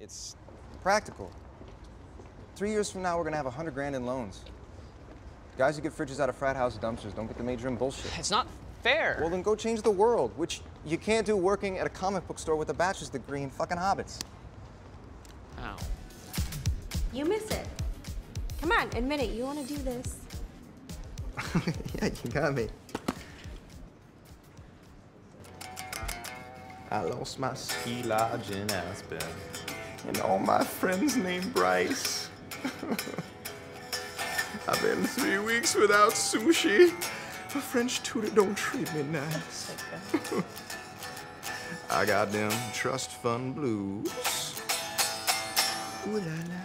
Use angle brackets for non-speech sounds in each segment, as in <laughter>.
It's practical. Three years from now, we're gonna have a hundred grand in loans. Guys who get fridges out of frat house dumpsters don't get the major in bullshit. It's not fair. Well, then go change the world, which you can't do working at a comic book store with a bachelor's degree in fucking hobbits. Ow. You miss it. Come on, admit it. You want to do this. <laughs> yeah, you got me. I lost my ski lodge in Aspen, and all my friends named Bryce. <laughs> I've been three weeks without sushi. My French tutor don't treat me nice. <laughs> I got them trust fund blues. Ooh la la.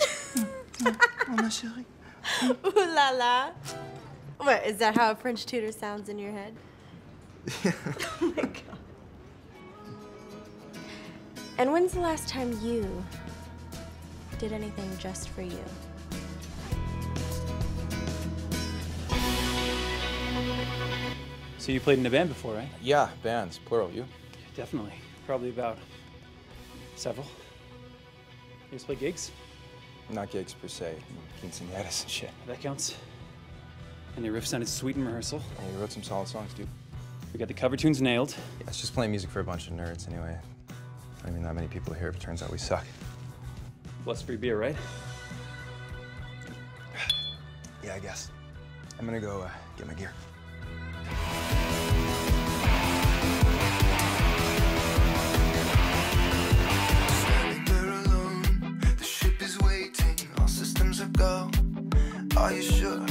<laughs> oh, ma chérie. Ooh la la. What, is that how a French tutor sounds in your head? Yeah. oh my god. And when's the last time you did anything just for you? So you played in a band before, right? Yeah, bands, plural. You? Definitely. Probably about several. You guys play gigs? Not gigs per se, quinceañeras and shit. That counts. And your riff sounded sweet in rehearsal. Yeah, you wrote some solid songs, dude. We got the cover tunes nailed. Yeah, it's just playing music for a bunch of nerds anyway. I mean, not many people here, but turns out we suck. Plus free beer, right? Yeah, I guess. I'm gonna go uh, get my gear. Standing there alone, the ship is waiting, all systems are go. Are you sure?